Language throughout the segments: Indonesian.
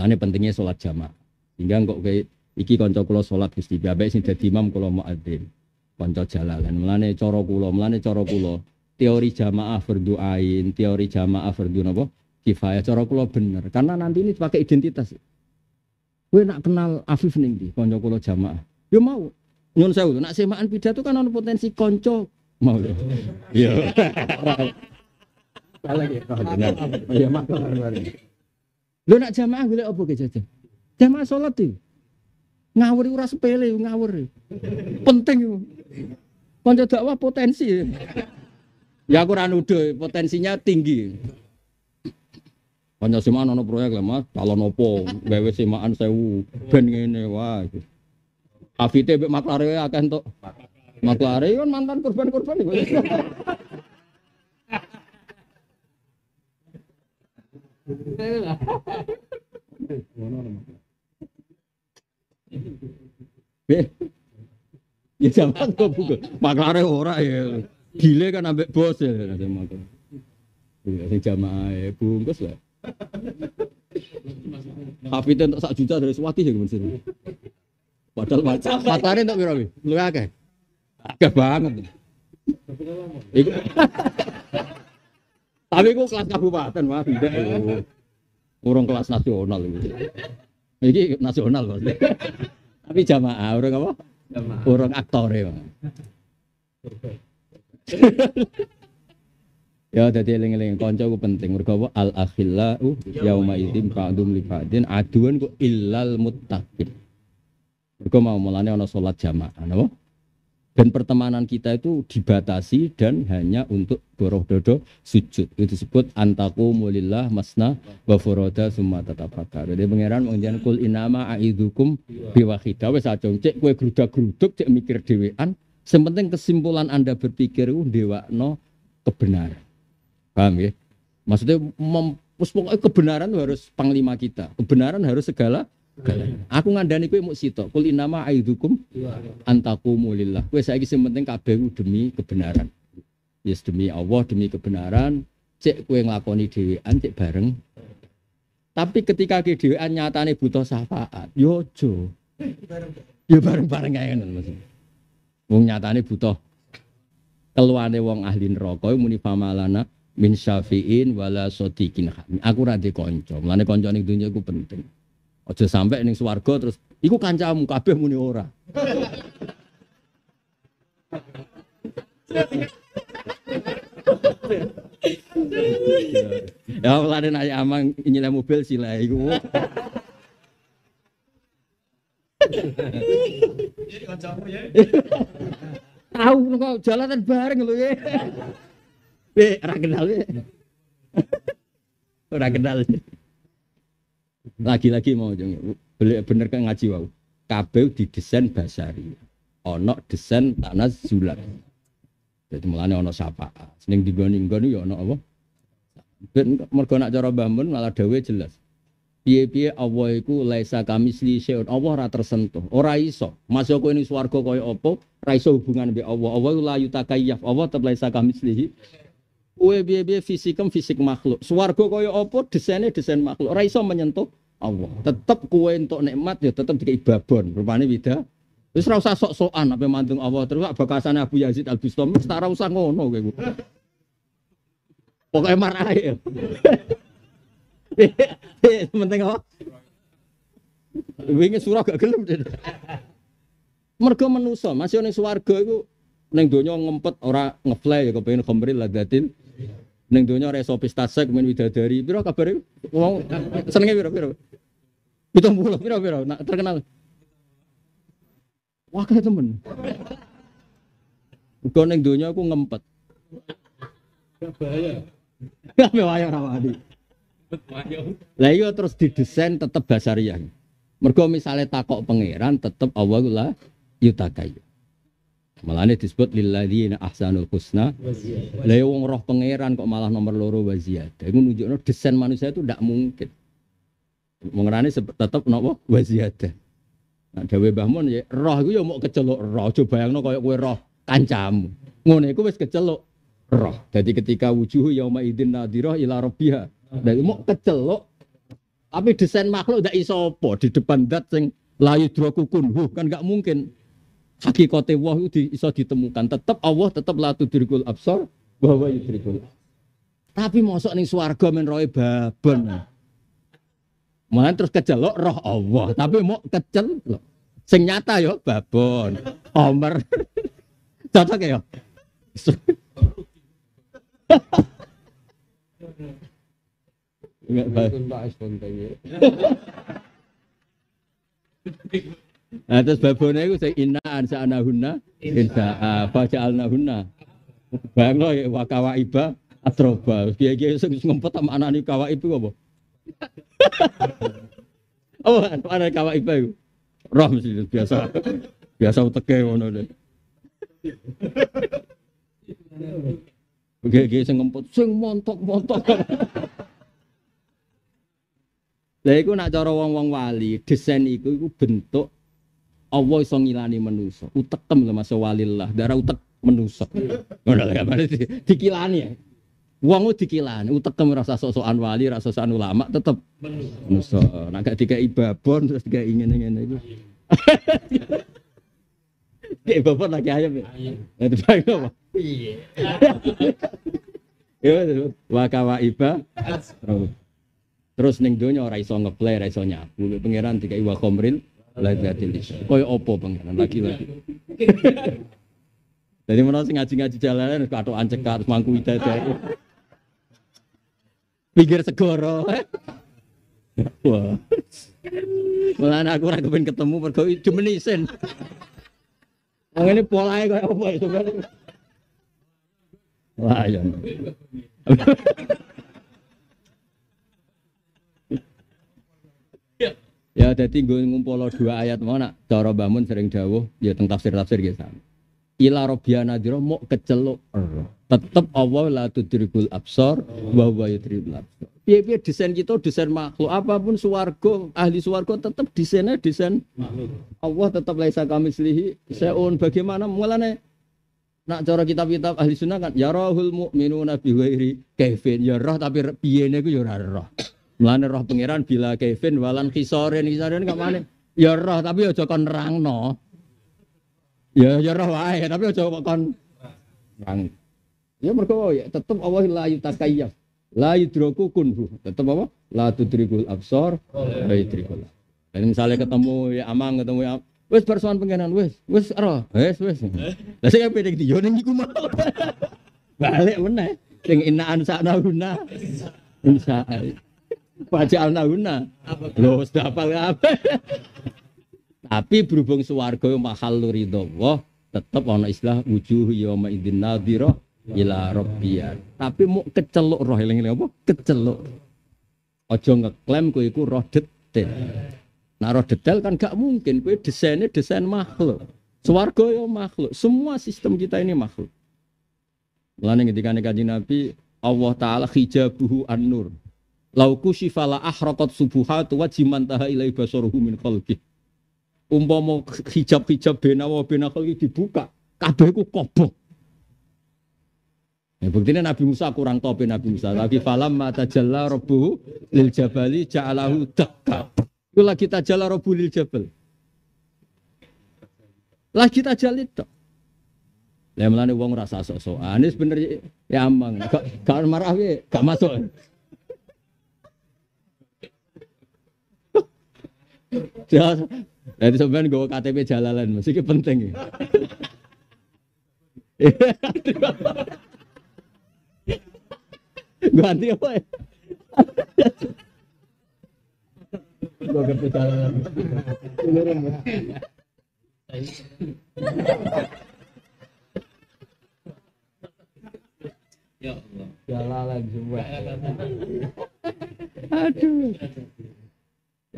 Lane pentingnya sholat jamaah. Sehingga kok kayak iki kanca kula sholat Gusti Bapak sing dadi imam kula muadzin. Kanca jalalan. Mulane cara kula, mulane cara kula. Teori jamaah fardu ain, teori jamaah fardu napa? Kifayah cara kula bener. Karena nanti ini pakai identitas. Kowe nak kenal Afif ning ndi kanca kula jamaah. Ya mau. Nyun sewu, nak semaan pidato kan ono potensi kanca mau. ya? Iya. Ya. Oh, bener. Iya, mak. Lho nak jamaah golek apa ke jajan? Jamaah salat iki. Ngawur iku ora sepele ngawur. Penting iku. Kanca dakwah potensi. Ya aku potensinya tinggi. Kanca semaan ono proyek lah Mas, calon opo, gawe semaan sewu, ben ngene wah. Afite mbek maklare akeh entuk. Maklare kan mantan korban-korban iku. Eh, Ya zaman kok buku. Maklare ora ya. Gile kan ambek bos ya maklar. Iya, sing jamaah ya, bungkus lah. Hafidnya untuk sak juta dari Swati ya gimana Padahal macam. Maklare untuk piro Lu akeh. Akeh banget. Iku. Tapi ku kelas kabupaten mah tidak. iku. Urung kelas nasional itu. Iki nasional kok. Tapi jamaah orang apa? Orang aktor ya. ya dadi eling-eling kanca ku penting mergo al akhillau yauma idzin ba'dum li ba'din aduan ku illal muttaqin. Mergo mau mulane ana salat jamaah napa? Dan pertemanan kita itu dibatasi dan hanya untuk boroh dodo sujud. Itu disebut antaku mulillah masna wa furoda summa tatafakar. Jadi pangeran mengendikan kul inama aidukum biwahida wis acung cek kowe grudak-gruduk cek mikir dhewean. Sementing kesimpulan Anda berpikir itu ndewakno kebenaran. Paham ya? Maksudnya mem, kebenaran harus panglima kita. Kebenaran harus segala Aku ngandani kowe muk sitok. Kul inama aidukum antakumu lillah. Kowe saiki sing penting kabeh demi kebenaran. Yes demi Allah, demi kebenaran. Cek kowe nglakoni dhewean cek bareng. Tapi ketika ke dhewean nyatane butuh syafaat, yo aja. Yo bareng-bareng ae ngono maksudnya. Wong nyatane butuh keluane wong ahli neraka muni famalana min syafiin wala sodikin. Aku ra ndek kanca. Mulane kanca ning dunya iku penting. Aja sampai ning swarga terus iku kancamu kabeh muni ora. ya mulane nek amang nyileh mobil sila iku. Tahu kok jalanan bareng lho ya. Be, ora kenal ya. Ora kenal. Lagi-lagi mau bener kan ngaji wau. Kabeh didesain basari. Ono desain tanah zulat. Jadi mulane ono sapa. Seneng digoni-goni ya ono apa? Ben mergo nak cara Mbah Mun malah dawe jelas. Piye-piye Allah iku laisa kamisli syai'un. Allah ora tersentuh, ora iso. Masuk kowe ning swarga kaya apa, ora iso hubungan mbek Allah. Allah la yutakayyaf. Allah tetep laisa kamislihi. Kowe piye-piye fisikem fisik makhluk. Swarga kaya apa, desainnya desain makhluk. Ora iso menyentuh Allah. Tetep kowe entuk nikmat ya tetep dikai babon. Rupane beda. Wis ora usah sok-sokan apa mantung Allah terus bakasane Abu Yazid Al Bustami wis ora usah ngono kowe. Pokoknya marah ya. Penting apa? Wingi surah gak gelem. Mergo manusa, masih ning swarga iku ning donya ngempet ora ngefly ya kepengin khamril ladatin. Ning donya ora iso pistasek men widadari. Piro kabare wong senenge piro piro? Pitung puluh piro piro nak terkenal. Wah kayak temen. Uga ning donya aku ngempet. Kabeh wayang rawani. Lah iya terus didesain tetep basariah. Mergo misalnya takok pangeran tetep Allah lah yutakai. Malane disebut lilladzina ahsanul husna. Lah iya wong roh pangeran kok malah nomor loro wa ziyadah. Iku nunjukno desain manusia itu ndak mungkin. Mengerane tetep napa wa ziyadah. Nah, dawe ya roh iku ya mau keceluk roh. Coba bayangno koyo kowe roh kancamu. Ngono iku wis keceluk roh. Jadi ketika wujuh yauma idzin nadhirah ila rabbiha. Dan mau keceluk Tapi desain makhluk ndak iso di depan dat sing layu drokukun kan nggak mungkin hakikate wah itu di, iso ditemukan tetap Allah tetap la tudrikul absar bahwa yudrikul tapi mosok ning swarga men roe Malah terus kecelok roh Allah tapi mau kecel sing nyata yo babon Omer cocok ya Enggak baik. Nah terus babone iku sing inna ansa anahunna insa fa ja'alnahunna. Bang lo ya wa kawaiba atroba. Kiye-kiye sing ngempet sama anane kawaib iku apa? Oh, ana kawaib iku. Roh mesti biasa. Biasa uteke ngono deh. Kiye-kiye sing ngempet sing montok-montok. Lah iku nak cara wong-wong wali, desain iku iku bentuk Allah iso ngilani manusa. Utekem lho Mas walillah, darah utek manusa. Ngono lho dikilani ya. Wong dikilani, utekem rasa sok-sokan wali, rasa sosokan ulama tetep manusa. Nek gak dikai babon terus dikai ngene-ngene iku. Kayak babon lagi ayam ya. Itu baik apa? Iya. Ya, wakawa iba. Terus ning donya ora iso ngeplay, ora iso nyabu. Pangeran dikai wa khamril la dzatil Koyo opo pangeran lagi-lagi. Jadi mana sing ngaji-ngaji jalanan katokan cekak mangku idadah. Pinggir segoro. Wah. Malah aku ora kepen ketemu mergo jemenisin. Wong ini polahe koyo apa itu kan. Wah, ya. Ya jadi gue ngumpul dua ayat mana cara bangun sering jauh ya tentang tafsir tafsir gitu. Ila robiana diro mau kecelok tetap Allah la tudrikul absor wa huwa yudrikul absor. Piye piye desain kita desain makhluk apa pun suwargo ahli suwargo tetap desainnya desain makhluk. Allah tetap laisa kami selihi seun bagaimana mulane nak cara kitab-kitab ahli sunnah kan ya rohul mu'minuna bi ghairi kaifin ya roh tapi piyene ku ya ora roh. Mulane roh pangeran bila Kevin walan kisoren kisoren gak mana? Ya roh tapi aja kon nerangno. Ya ya roh wae tapi aja kon nerang. Ya mergo ya tetep Allah la yutakayyaf. La yudroku kunhu. Tetep apa? La tudrikul absar la yudrikul. Dan misalnya ketemu ya amang ketemu ya wes persoalan pengenan wes wes roh wes wes. Lah sing pede iki yo ning iku mau. Balik meneh sing inaan sakna guna. Insya Allah. Baca al-nahuna. Loh, sudah apa? Tapi berhubung suwarga mahal ridho Allah, tetap ana istilah wujuh yauma idzin nadhira ila rabbiyah. Tapi mau keceluk roh eling apa? Keceluk. Aja ngeklaim kowe iku roh detail. Nah roh detail kan gak mungkin, kowe desainnya desain makhluk. Suwarga ya makhluk, semua sistem kita ini makhluk. Lalu ketika kaji Nabi, Allah Ta'ala hijabuhu an-nur. Lauku syifala ahraqat subuhat wa jiman taha ilai basaruhu min khalqi. Umpama hijab-hijab bena wa bena khalqi dibuka, kabeh ku kobong. Ya, buktinya Nabi Musa kurang topi Nabi Musa. Lagi falam mata jalla rabbuhu lil jabali ja'alahu dakka. Itu lagi tajalla rabbu lil jabal. Lagi tajal itu. Lah melane wong rasa sok-sokan. Ini bener ya amang. Gak, gak marah ya, gak masuk. Jadi sebenarnya gue KTP jalalan, masih ini penting. Gue anti apa ya? Gue KTP jalalan. Ya Allah. Jalalan semua. Aduh.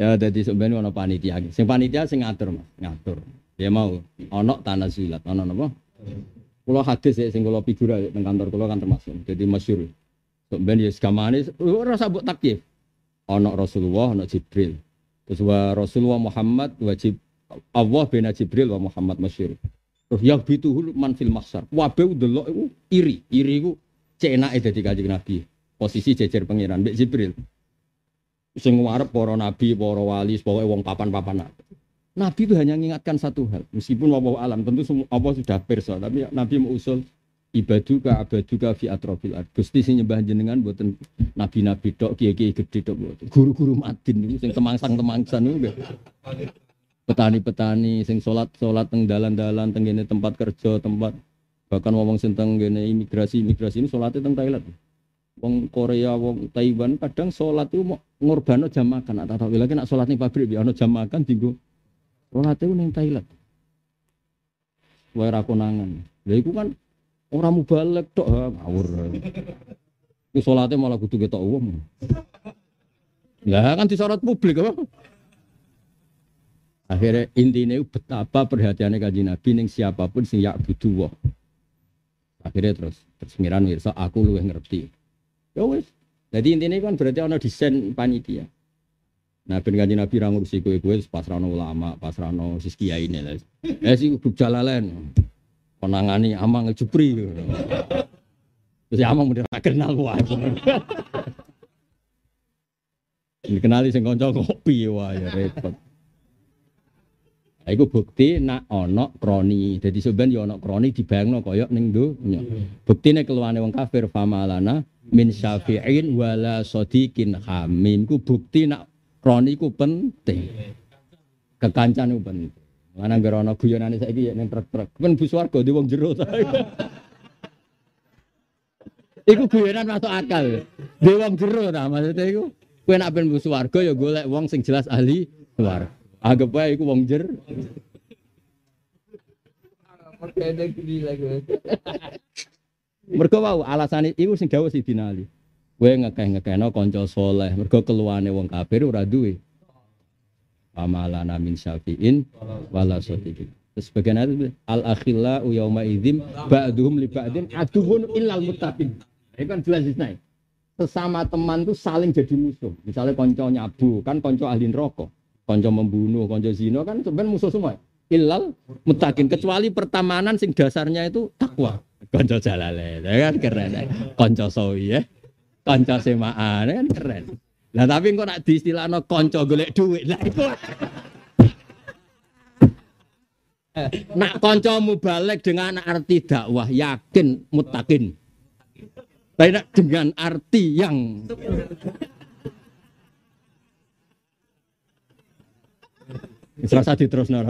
Ya jadi sebenarnya ono panitia. Sing panitia sing ngatur Mas, ngatur. Dia mau ono tanah silat, ono napa? Kulo hadis ya sing kulo figura teng kantor kulo kan termasuk. Jadi masyhur. Sebenarnya ya segamane ora sabuk takyif. Ono Rasulullah, ono Jibril. Terus wa Rasulullah Muhammad wajib Allah bena Jibril wa Muhammad masyhur. Terus yang bituhul man fil mahsyar. Wabe delok iku iri, iri iku cenake dadi kanjeng Nabi. Posisi jejer pangeran mbek Jibril. Sing ngarep para nabi, para wali, pokoke wong papan-papan. Nabi itu hanya mengingatkan satu hal, meskipun wabah alam tentu semua Allah sudah perso, tapi Nabi mengusul ibaduka abaduka fi atrofil ard. Gusti sing nyembah jenengan buatan nabi-nabi tok, kiai-kiai gede tok mboten. Guru-guru madin niku sing temangsang-temangsang niku. Petani-petani sing salat-salat teng dalan-dalan teng tempat kerja, tempat bahkan ngomong sing teng imigrasi-imigrasi ini salatnya teng Thailand. Wong Korea, wong Taiwan kadang sholat itu mau ngorbano jam makan. Tak tahu lagi nak sholat nih pabrik, biar jam makan tinggu Sholat itu neng Thailand. Wae ra konangan. Lha iku kan ora mubalek tok ngawur. Iku salate malah kudu ketok wong. Lah kan disorot publik apa? Akhirnya intinya betapa perhatiannya kaji Nabi ning siapa pun sing yak butuh. Akhirnya terus terus ngiran mirsa aku luwih ngerti. Ya wis. Jadi intinya kan berarti ana desain panitia. Nah, ben kanjeng Nabi ra ngurusi kowe-kowe pasrano ulama, pasrano sis kiai ini. Eh si grup jalalen. Penangani amang jupri. Terus amang udah kenal wae. Dikenali sing kanca kopi wah ya repot. Iku bukti nak ono kroni. Jadi sebenarnya ya ono kroni dibayangno koyok ning donya. Buktine keluane wong kafir famalana min syafi'in wala sodikin hamim. Ku bukti nak Kroni ku penting. Kekancan ku penting. Mana gara ana guyonane saiki ya ning truk-truk. Ben bus warga di wong jero Iku guyonan masuk akal. Di wong jero ta maksudnya iku. Kowe nak ben warga ya golek wong sing jelas ahli luar. Anggap wae iku wong jer. Mergo wau alasane iku sing dawuh Sidina Ali. Kowe ngekeh-ngekehno kanca soleh, mergo keluane wong kafir ora duwe. Amalana min syafi'in wala sadiqin. Terus bagian itu al akhilla yauma idzim ba'duhum li ba'din aduhun illal muttaqin. Ini kan jelas naik. Sesama teman tuh saling jadi musuh. Misalnya konco nyabu, kan konco ahli rokok. Konco membunuh, konco zino kan sebenarnya musuh semua. Illal mutakin kecuali pertemanan sing dasarnya itu takwa. Konco jalale, kan keren. Konco sawi ya kanca semaan kan keren. Lah tapi kok nak diistilahno kanca golek duit. Lah itu Nak kancamu balik dengan arti dakwah yakin mutakin. Tapi nak dengan arti yang Serasa diterus nara.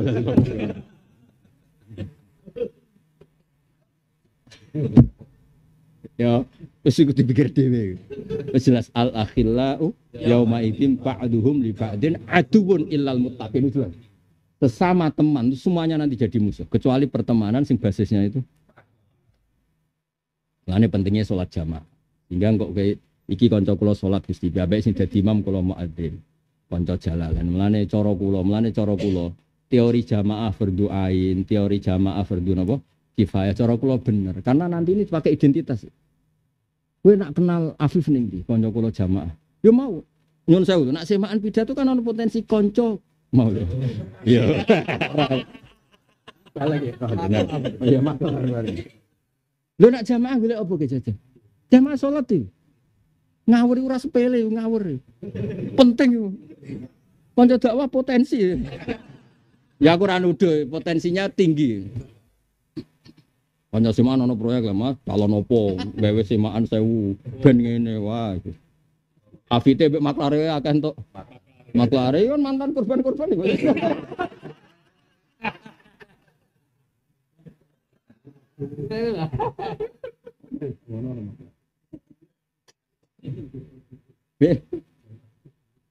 Ya Wis iku dipikir dhewe. Wis jelas al akhillau yauma idzin ba'duhum li ba'din aduun illal muttaqin itu. Sesama teman semuanya nanti jadi musuh kecuali pertemanan sing basisnya itu. Lane pentingnya sholat jamaah. Hingga kok kayak iki kanca kula sholat Gusti bae sing dadi imam kula muadzin. Kanca jalalan. Mulane cara kula, mulane cara kula teori jamaah fardu ain, teori jamaah fardu napa? Kifayah cara kula bener. Karena nanti ini pakai identitas. Kowe nak kenal Afif ning ndi? Kanca kula jamaah. Ya mau. Nyun sewu, nak semaan pidato kan ana potensi kanca mau ya. Iya. Lagi. Iya mak. Lho nak jamaah golek apa ke jajan? Jamaah salat iki. Ngawur ora sepele ngawur. Penting. Kanca dakwah potensi. Ya aku ora nuduh potensinya tinggi. Semaan ono proyek lah mas, calon opo, gawe semaan sewu, ben ngene wah. Afite be maklare akan tuh. Maklare kan mantan korban-korban iku.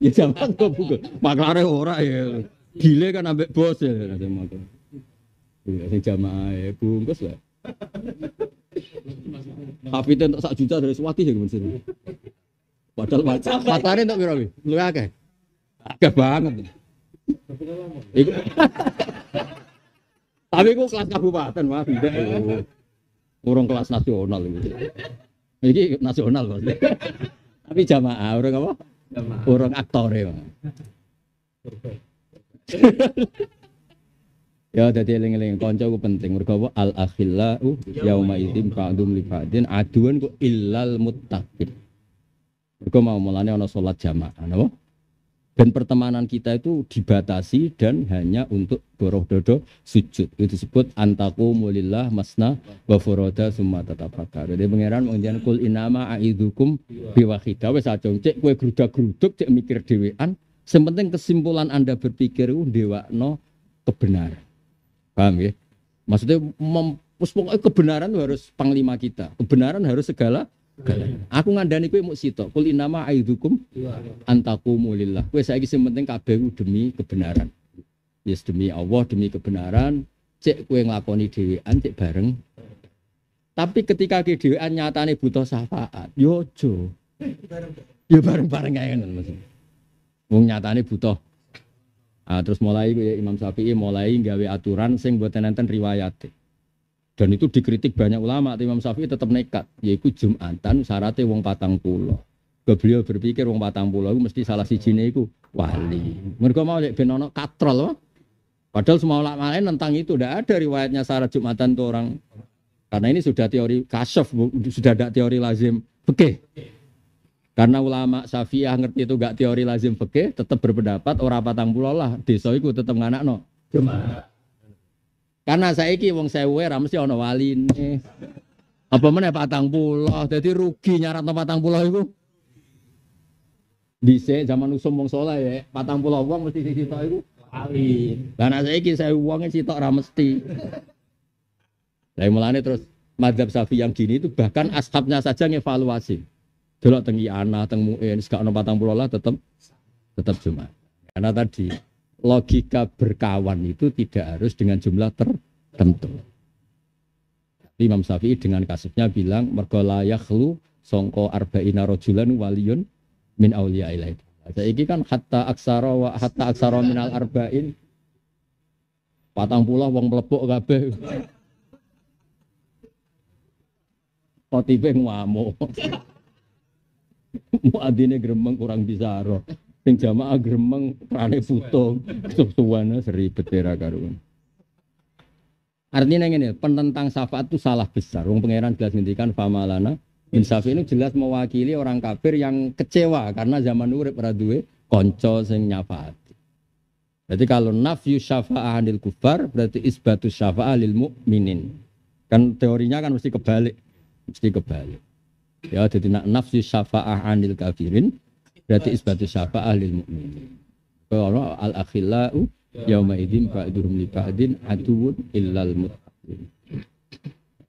Ya zaman kok buku. Maklare ora ya. Gile kan ambek bos ya. Iya, jamaah ya bungkus lah. Hafidnya untuk sak juta dari suwati ya gimana Padahal matanya untuk berapa? Lu akeh. Akeh banget. Iku. Tapi aku kelas kabupaten mah tidak. Urung kelas nasional ini. Iki nasional kok. Tapi jamaah orang apa? Jamaah. Orang aktor ya. Ya dadi eling-eling kanca ku penting mergo al akhillau yauma idzin ba'dum li ba'din aduan ku illal muttaqin. Mergo mau mulane ana salat jamaah napa? Dan pertemanan kita itu dibatasi dan hanya untuk boroh dodo sujud. Itu disebut antaku mulillah masna wa furoda summa tatafakar. Jadi pangeran kul inama aidukum biwahida. Wes acung cek kue gerudak-geruduk cek mikir dewean. Sementing kesimpulan Anda berpikir itu no kebenaran. Paham ya? Maksudnya pokoknya kebenaran harus panglima kita. Kebenaran harus segala Aku ngandani kowe muk sitok. Kul inama aidukum antaqumu lillah. Kowe saiki sing penting kabeh demi kebenaran. Yes demi Allah, demi kebenaran. Cek kowe nglakoni dhewean cek bareng. Tapi ketika ke dhewean nyatane butuh syafaat, yo aja. Yo bareng-bareng ae ngono maksudnya. Wong nyatane butuh Nah, terus mulai Imam Syafi'i mulai gawe aturan sing buatan enten riwayat. Dan itu dikritik banyak ulama, Imam Syafi'i tetap nekat, yaitu Jumatan syaratnya wong patang pulau. Ke beliau berpikir wong patang pulau mesti salah si jine itu wali. Mereka mau lihat benono katrol loh. Padahal semua ulama lain tentang itu, tidak ada riwayatnya syarat Jumatan itu orang. Karena ini sudah teori kasyaf, sudah ada teori lazim Oke. Karena ulama Syafi'ah ngerti itu gak teori lazim fikih, tetap berpendapat orang patang pulau lah, desa itu tetap nganak no. Jumat. Karena saya iki wong sewe ra mesti ana waline. Apa meneh patang pulau, jadi rugi nyarat patang pulau itu. Dhisik zaman usum wong saleh ya, patang pulau wong mesti sitok iku wali. Lah nek saiki saya wonge sitok ra mesti. Lah mulane terus madhab safi yang gini itu bahkan ashabnya saja ngevaluasi. Delok teng ana teng muin, gak ono patang pulau lah tetap tetap cuma. Karena tadi logika berkawan itu tidak harus dengan jumlah tertentu. Imam Syafi'i dengan kasusnya bilang mergola yakhlu songko arba'ina rojulan waliyun min awliya ilaih. Saiki kan hatta aksara wa hatta aksara minal arba'in patang puluh wong mlepuk kabeh. Khotibe ngamuk. Muadine gremeng kurang bisa roh. Sing jamaah gremeng krane foto suwana seribet era karuan. Artinya ini penentang syafaat itu salah besar. Wong pangeran jelas ngendikan famalana min ini jelas mewakili orang kafir yang kecewa karena zaman urip ora duwe kanca sing nyafaat. Jadi kalau nafyu syafa'ah anil kufar berarti isbatu syafa'ah lil mu'minin. Kan teorinya kan mesti kebalik. Mesti kebalik. Ya jadi nak nafsu syafa'ah anil kafirin Berarti isbatu syafa'ah lil mu'minin. Kalau al akhillau yauma idzin ba'duhum li ba'din aduwwun illal muttaqin.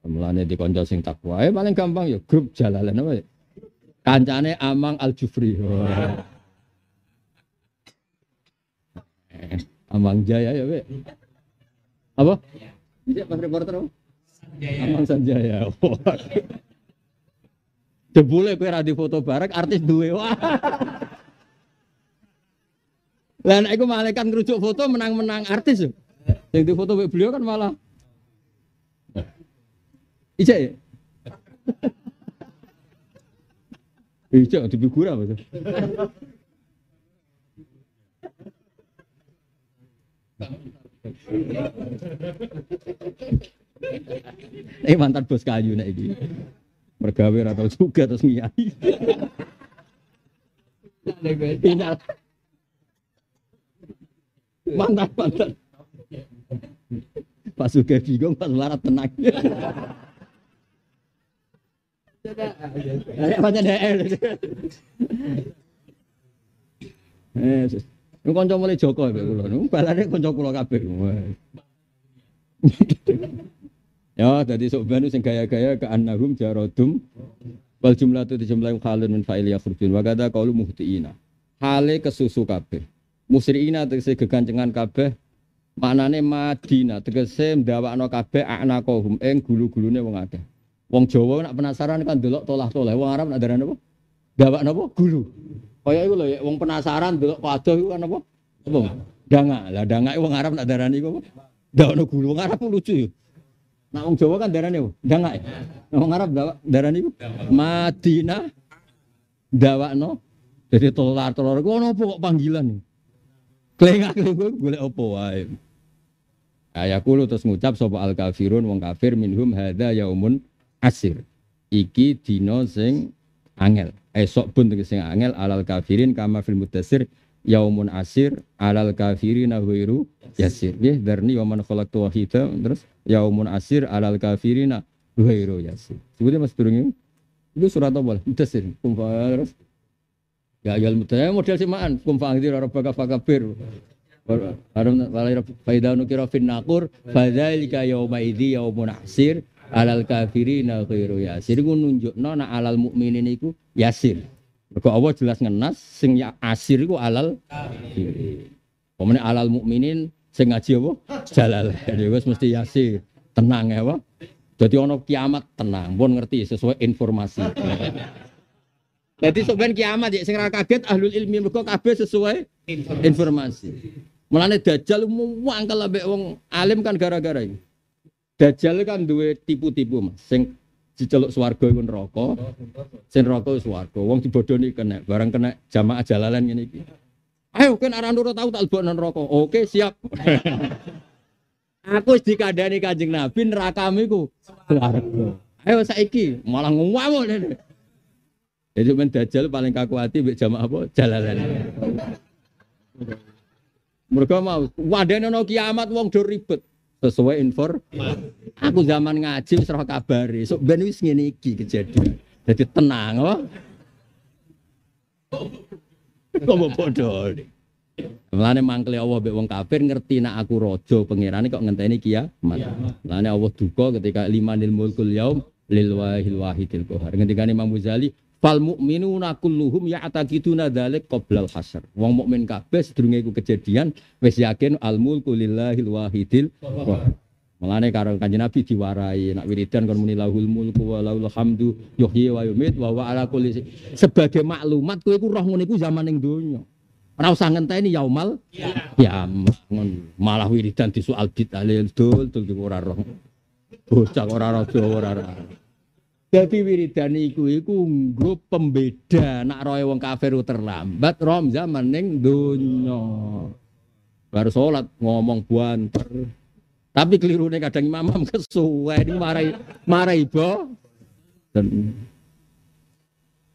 Mulane di konco sing takwa, eh paling gampang ya grup jalalan apa ya? Kancane Amang Al Jufri. Amang Jaya ya, Be. Apa? Bisa pas reporter? Amang Sanjaya. Jebule kowe ra di foto bareng artis duwe. Wah. Lah nek iku malaikat ngerujuk foto menang-menang artis. Yang di foto beliau kan malah Ija ya? Ija di figur apa tuh? Eh mantan bos kayu nek iki. Mergawe atau juga terus ngiyai. Final. Mantan mantan. Pas juga bingung, pas larat tenang. Macam DR. Eh, Ini konco mulai Joko ya kula. Balane konco kula kabeh. Ya, jadi sobat sing gaya-gaya ke annahum jarodum wal jumlah itu jumlah khalun min fa'il yakhrujun wa kata qaulu muhtiina. Hale kesusu kabeh. Musriina tegese gegancengan kabeh maknane Madinah tegese ndawakno kabeh anaqahum ing gulu-gulune wong akeh. Wong Jawa nak penasaran kan delok tolah-tolah, wong Arab nak darane apa? Ndawakno apa? Gulu. Kaya iku lho ya wong penasaran delok kadoh iku kan apa? Apa? Lah dangak wong Arab nak darani iku apa? Ndawakno gulu. Wong Arab lucu ya. Nah, wong Jawa kan darahnya bu, dangak ya. Nah, wong Arab dawa, darahnya bu, Madinah, dawa no. Jadi tolar tolar, gue nopo kok panggilan nih. Kelengak kelengak gue opo wae. Lu terus ngucap sopo al kafirun wong kafir minhum hada yaumun asir. Iki dino sing angel. Esok pun sing angel alal kafirin kama fil mutasir yaumun asir alal kafirina ghairu yasir. Nggih, darni wa man khalaqtu wahida terus yaumun asir alal kafirina ghairu yasir. Sebutnya Mas Durung itu surat apa? Mudassir. Kumfa terus Ya ya model simaan kum fa'angdir rabbaka fakabir. Harum walai faida nukira fin nakur fadzalika yauma idzi yaumun asir alal kafirina ghairu yasir. Iku nunjukno alal mukminin iku yasir. Mergo Allah jelas ngenas sing ya asir iku alal kafirin. Pemene alal mukminin sing ngaji apa? Jalal. Jadi wis mesti yasir. Tenang ya, apa? Jadi ono kiamat tenang, pun ngerti sesuai informasi. Jadi sebenarnya kiamat ya sing kaget ahlul ilmi mergo kabeh sesuai informasi. Mulane dajjal muangkel ambek wong alim kan gara-gara ini. Dajjal kan duwe tipu-tipu Mas. Sing diceluk swarga iku neraka. Sing neraka wis swarga. Wong dibodoni kena, barang kena jamaah jalalan ngene iki. Ayo kan arah nurut tahu tak lebokno neraka. Oke, siap. Aku wis dikandani Kanjeng Nabi nerakamu iku swarga. Ayo saiki malah ngomong dene. Jadi men dajjal paling kaku hati mbek jamaah apa? Jalalan. Mereka mau wadene ana kiamat wong do ribet sesuai infor. Aku zaman ngaji wis roh kabare, sok ben wis ngene iki kejadian. Jadi tenang apa? Kok mau bodoh. Mulane mangkle Allah mbek wong kafir ngerti nak aku raja pangerane kok ngenteni kiamat. Mulane Allah duka ketika limanil mulkul yaum lil wahil wahidil qahar. Ngendikane Imam Ghazali Fal mukminuna kulluhum ya'taqiduna dzalik qoblal hasr. Wong mukmin kabeh sedurunge iku kejadian wis yakin al mulku lillahil wahidil qahar. Mulane karo Kanjeng Nabi diwarai nak wiridan kon muni lahul mulku wa lahul hamdu yuhyi wa yumit wa wa ala kulli sebagai maklumat kowe iku roh ngene iku zaman ning donya. Ora usah ngenteni yaumal ya malah wiridan disoal bid'ah dul dul ora roh. Bocah ora roh ora ora. Jadi wiridan iku iku nggo pembeda nak roe wong kafir terlambat rom zaman ning donya. Baru sholat ngomong banter. Tapi keliru nih kadang imam kesuwe ini marai marai bo. Dan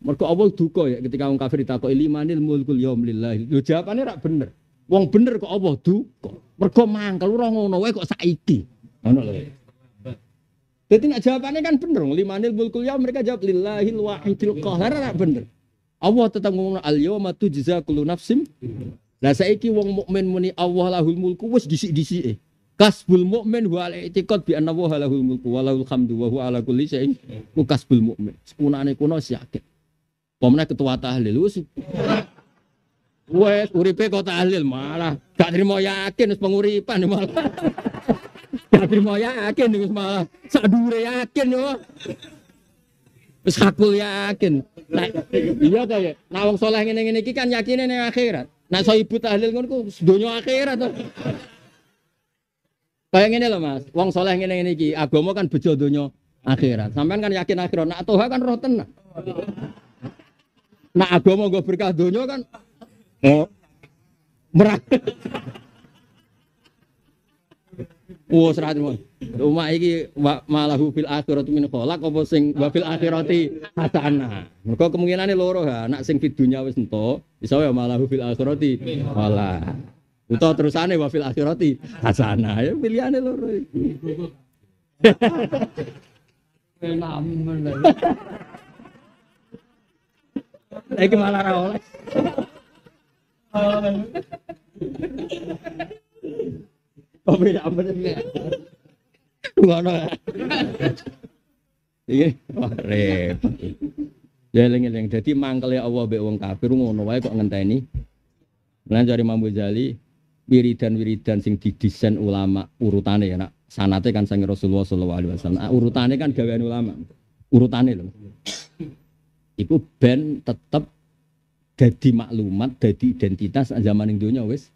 mereka awal duka ya ketika wong kafir ditakoki limanil mulkul yaum lillahi. Lho jawabane rak bener. Wong bener kok Allah duka. Mergo mangkel ora ngono wae kok saiki. Ngono lho. Jadi nak jawabannya kan bener. Limanil mulkul ya mereka jawab lillahil wahidil qahar ora bener. Allah tetap ngomong al yauma tujza kullu nafsim. Lah saiki wong mukmin muni Allah lahul mulku wis disik-disike. Kasbul mukmin wa al i'tiqad bi anna wa lahul mulku wa lahul hamdu wa huwa ala kulli syai'in ku kasbul mukmin. Sekunane kuno yakin. Pemene ketua tahlil wis Wes uripe kok tahlil malah gak terima yakin wis penguripan malah. Gak terima yakin wis malah sadure yakin yo. Wis hakul yakin. Nah, iya ta ya. Nah wong saleh ngene-ngene iki kan yakine ning akhirat. Nah so ibu tahlil ngono ku donya akhirat. Kayak ngene lho Mas, wong saleh ngene-ngene iki agama kan bejo donya akhirat. Sampean kan yakin akhirat, nak toha kan roh tenang. Nak agama nggo berkah donya kan oh merah. Wah, serat. Rumah iki wa malahu fil akhirati min kholak apa sing wa fil akhirati hasanah. Mergo kemungkinane loro ha, nak sing fid dunya wis ento, iso ya malahu fil akhirati wala. Utawa terusane wa fil akhirati hasanah. Ya pilihane loro iki. Enamen. Iki malah ra oleh. Oh beda nih? Ngono. Iya, wah repot. Ya eling-eling dadi mangkele Allah mbek wong kafir ngono wae kok ngenteni. Lan cari Imam Ghazali wiridan-wiridan sing didesain ulama urutane ya nak sanate kan sang Rasulullah sallallahu alaihi wasallam. Urutane kan gawean ulama. Urutane lho. Iku ben tetep dadi maklumat, dadi identitas zaman ning donya wis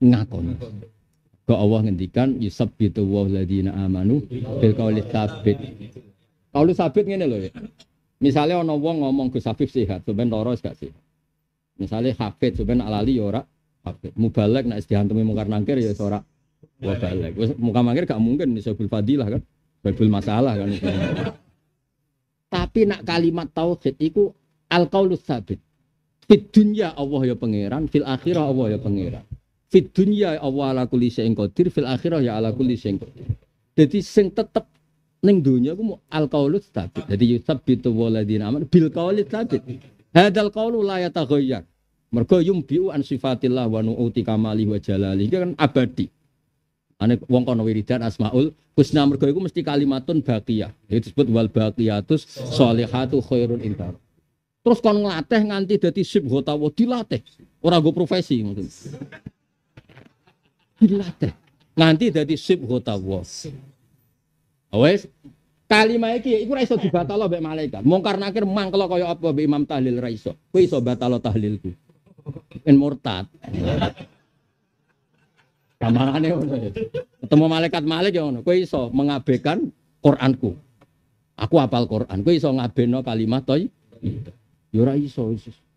ngakon. Kok Allah ngendikan yusabbitu wa ladina amanu bil qawli sabit. Qauli sabit ngene lho ya. Misalnya ana wong ngomong Gus Habib sehat, sampean lara gak sih? Misalnya hafid, sampean alali ya ora. Mubalek nek dihantumi mungkar nangkir ya ora mubalek. Wis muka mangkir gak mungkin iso bil fadilah kan. Bil masalah kan. Tapi nak kalimat tauhid iku al qaulus sabit. Fit dunya Allah ya pangeran, fil akhirah Allah ya pangeran. Fit dunya Allah ala kulli syai'in qadir, fil akhirah ya ala kulli syai'in qadir. Dadi sing tetep ning dunya ku al qaulu tsabit. Dadi yusabbitu waladina aman bil qauli tsabit. Hadal qaulu la yataghayyar. Mergo yumbiu an sifatillah wa nu'uti kamali wa jalali kan abadi. Ane wong kono wiridan asmaul husna mergo iku mesti kalimatun baqiyah. Itu disebut wal baqiyatus sholihatu khairun indah. Terus kon nglatih nganti dadi sibgha tawa dilatih. Ora go profesi maksud. Dilatih. Nganti dadi sibgha tawa. Wes kalimat iki iku ora iso dibatalo mbek malaikat. Mungkar nakir mangkel kaya apa mbek Imam Tahlil ra iso. Kowe iso batalo tahlilku. En murtad. Gampangane ngono. ya. Ketemu malaikat Malik ya ngono. Kowe iso mengabaikan Quranku. Aku hafal Quran. Kowe iso ngabeno kalimat toy. Ya ora iso.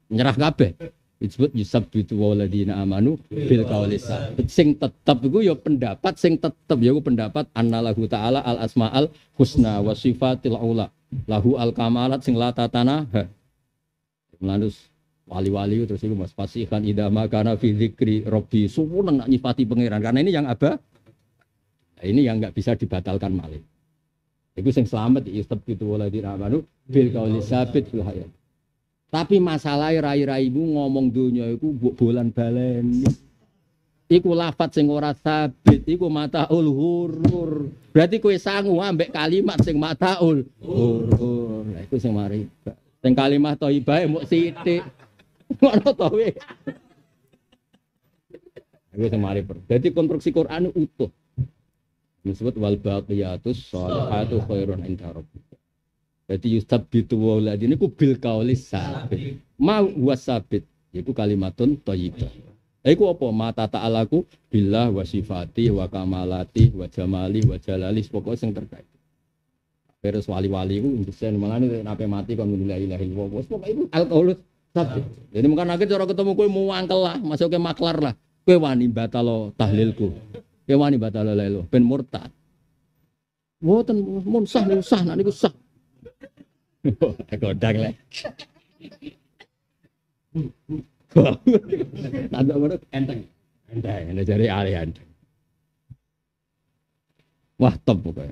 Nyerah kabeh. Disebut yusabbitu waladina amanu bil qawli sabit. Sing tetep iku ya pendapat sing tetep ya pendapat annalahu ta'ala al asmaal husna wa sifatil ula. Lahu al kamalat sing la. Melalus wali-wali terus itu mas pasihan idama karena fi dzikri robbi suwun nak nyifati pangeran karena ini yang apa Nah, ini yang nggak bisa dibatalkan malih itu yang selamat yustab itu waladina amanu bil qauli sabit fil hayat tapi masalah rai-raimu ngomong dunia itu bu bolan balen Iku lafat sing ora sabit, iku mataul hurur. Berarti kowe sangu ambek kalimat sing mataul hurur. Lah iku sing mari. Sing kalimat thayyibah mbok sithik. Ngono to we. Iku sing mari. Dadi konstruksi Quran utuh. Disebut wal baqiyatus sholihatu khairun inda rabbika. Jadi yustabbitu wa ladini ku bil qauli sabit. Ma huwa sabit. Iku kalimatun thayyibah. Iku apa mata ta'alaku billah wa sifati wa kamalati wa jamali wa jalali pokoknya sing terkait. Terus wali-wali itu desain nih nape mati kon la ilaha illallah. Pokoke iku alkohol sabit. Jadi mungkin nanti cara ketemu kowe mau angkel lah, masuk ke maklar lah. Kowe wani batalo tahlilku. Kowe wani batalo lelo ben murtad. Mboten mun sah niku sah, nak niku sah. Godang le. Tanda menurut enteng. Enteng, ini jadi ahli enteng. Wah top pokoknya.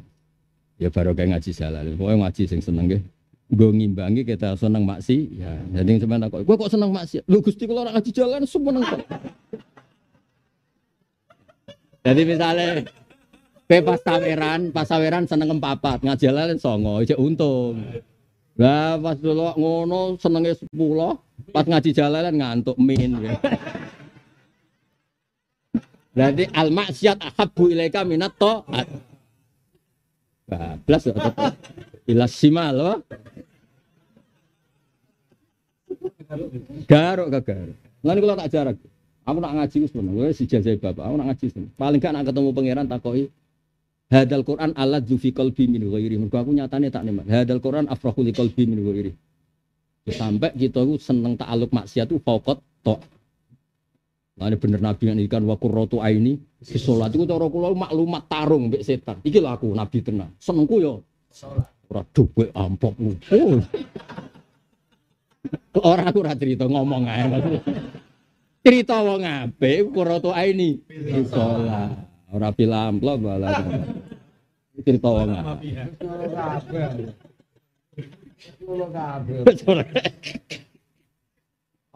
Ya baru kayak ngaji salah. Pokoknya ngaji sing seneng ya. Gue ngimbangi kita seneng maksi. Ya, jadi sebenarnya kok, gue kok seneng maksi. Lu gusti kalau orang ngaji jalan semua seneng kok. Jadi misalnya Kowe pas taweran, pas taweran seneng kempapat, ngajalan songo, cek untung. Lah pas dulu ngono senenge 10, pas ngaji jalalan ngantuk min. ya. Berarti al maksiat ahabbu ilaika minat taat. Bablas tetep. Ilas simal loh. Garuk ke garuk. Lan kula tak jarak. Aku nak ngaji wis ngono, wis ijazah bapak. Aku nak ngaji wis. Paling gak nak ketemu pangeran takoki Hadal Quran Allah zufi qalbi min ghairi. Mergo aku nyatane tak nemat. Hadal Quran afrahu li qalbi min. Sampai kita itu seneng ta'aluk maksiat itu fauqat tok. Lah bener Nabi ngendikan wa qurratu aini fi salat iku cara kula maklumat tarung mbek setan. Iki lho aku Nabi tenan. Senengku yo salat. Ora dhuwit ampok. Oh. Ora aku ora cerita ngomong ae maksudnya. Cerita wong apik qurratu aini fi salat. Ora pila amplop malah. Cerita wong apik.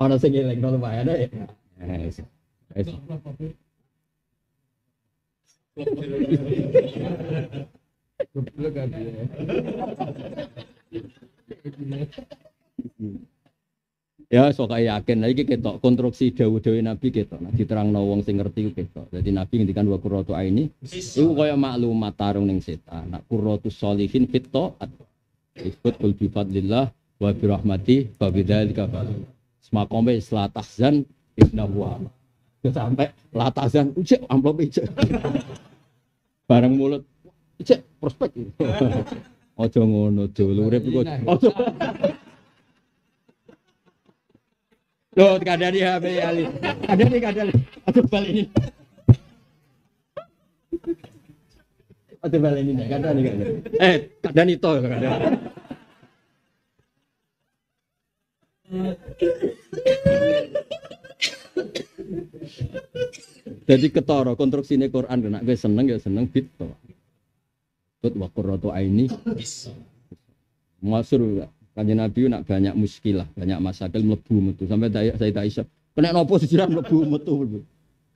Ana sing eling ya. Ya, sok yakin lagi ketok konstruksi dawuh-dawuh Nabi ketok. Nah, diterangno wong sing ngerti ketok. Jadi Nabi ngendikan wa qurratu aini iku kaya maklumat tarung ning setan. Nak qurratu sholihin fit taat. Disebut kul bi fadlillah wa bi rahmati fa bidzalika fal. Semakombe la tahzan innahu wa. Ya sampai la tahzan ujek amplop ijek. Bareng mulut ijek prospek. Ojo ngono, dulu urip iku. Ojo. Loh, kadang HP Ali. Ada nih kadang. Aduh balik ini. Aduh balik ini. Kadang nih kadang. Eh, kadang itu kadang. Jadi ketara konstruksine Quran nek kowe seneng ya seneng bito. Tut wa qurratu aini. Masur kanjeng Nabi nak banyak muskilah, banyak masalah mlebu metu sampai saya saya Aisyah. Kena nopo sejiran mlebu metu.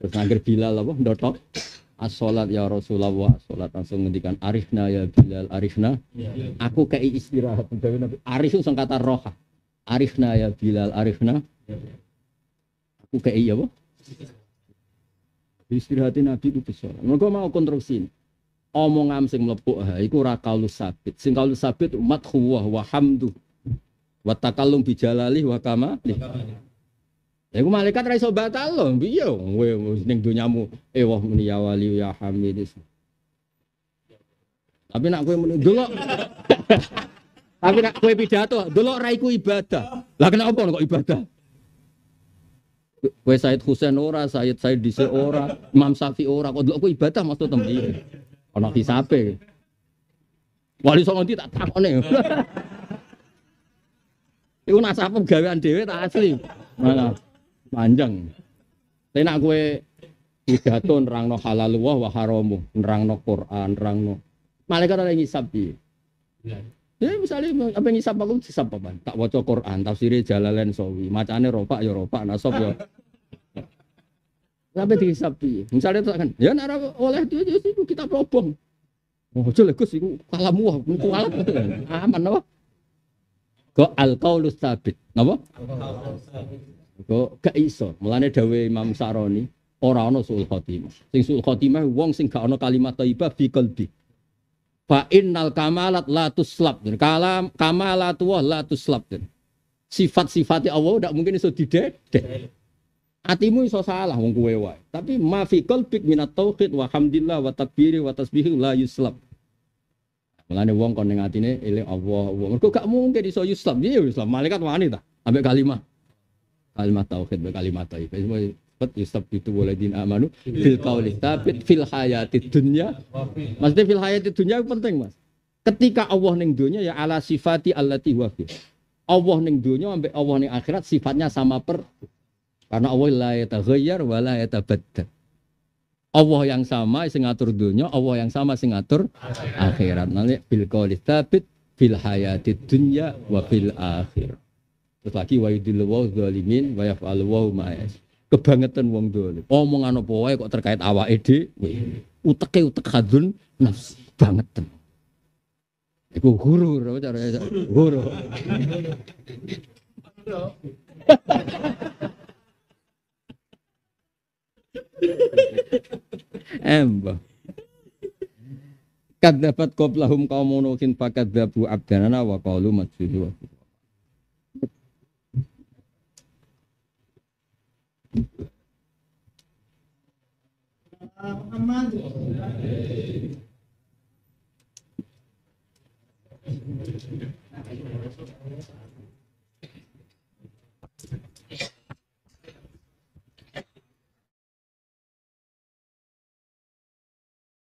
Terus ngangger Bilal apa ndotok as-salat ya Rasulullah, salat langsung ngendikan arifna ya Bilal, arifna. Aku kayak istirahat. Arif itu kata roha. Arifna ya Bilal, arifna. Iya apa? Istirahatin Nabi itu besar. Mereka mau konstruksi. Omongan sing mlebu ha iku ora sabit. Sing kaulu sabit umat huwa wa hamdu. Wa takallum bi jalali wa kama. Ya iku malaikat ra iso batal lho. Piye kowe ning donyamu eh wah muni ya wali ya hamid. Tapi nak kowe muni delok Tapi nak kowe pidato, delok ra iku ibadah. Lah kenapa kok ibadah? Kowe Said Husain ora, Said Said Dise ora, Imam Syafi'i ora, kok delok ibadah maksud tembi. Ana hisabe. Wali songo ndi tak takone. Iku nasabem gawean dhewe tak asli. Mana? Panjang. Tapi nak kowe pidato nerangno halal wa haramu, nerangno Quran, nerangno malaikat ora ngisab piye? Ya misalnya apa yang ngisap aku ngisap apa? Tak waca Quran, tafsirnya Jalalain Sawi, macane ropak ya ropak, nasab ya. Tapi dihisap piye? Misalnya itu kan, ya nara oleh itu itu kita probong. Oh, jelek Gus iku kalamu wah, niku alat aman apa? Kok alqaulus sabit, napa? Kok gak iso. Dawuh Imam Saroni, ora ana sul khotimah. Sing sul khotimah wong sing gak ana kalimat thayyibah fi qalbi. Fa innal kamalat la tuslab. Kalam kamalat wa la tuslab. Sifat-sifatnya Allah tidak mungkin iso didedek. Atimu iso salah wong kowe wae. Tapi ma fi qalbik minat tauhid wa hamdillah wa takbiri wa tasbihi la yuslab. Mulane wong kon ning atine eling Allah. Mergo gak mungkin iso yuslab. Iya yuslab. Malaikat wani ta ambek kalimat. Kalimat tauhid be kalimat thayyib. Qad yusabbitu waladin amanu fil qawli tapi fil hayati dunya. Maksudnya fil hayati dunya penting, Mas. Ketika Allah ning dunya ya ala sifati allati fi. Allah ning dunya ambek Allah ning akhirat sifatnya sama per karena Allah la yataghayyar wa la yatabaddal. Allah yang sama sing ngatur dunya, Allah yang sama sing ngatur akhirat. Nanti bil qawli tsabit fil hayati dunya wa fil akhir. Terus lagi wa yudillu wa zalimin wa yaf'alu wa ma Kebangetan wong dolim. Omongan apa wae kok terkait awake dhewe. Uteke utek hadun nafsi bangetan. Iku guru, apa caranya? Guru. Embo. Kadzabat kaum qaumun nuhin fakadzabu abdanana wa qalu majnun wa Muhammad.